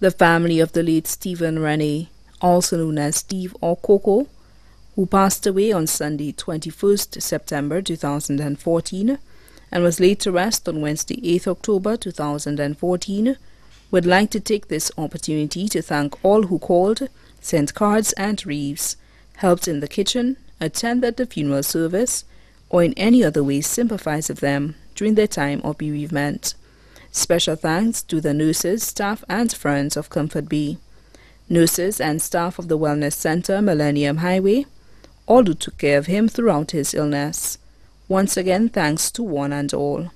The family of the late Stephen Renee, also known as Steve or Coco, who passed away on Sunday, 21st September 2014, and was laid to rest on Wednesday, 8th October 2014, would like to take this opportunity to thank all who called, sent cards and wreaths, helped in the kitchen, attended the funeral service, or in any other way sympathized with them during their time of bereavement. Special thanks to the nurses, staff, and friends of Comfort Bay, nurses and staff of the Wellness Center, Millennium Highway, all who took care of him throughout his illness. Once again, thanks to one and all.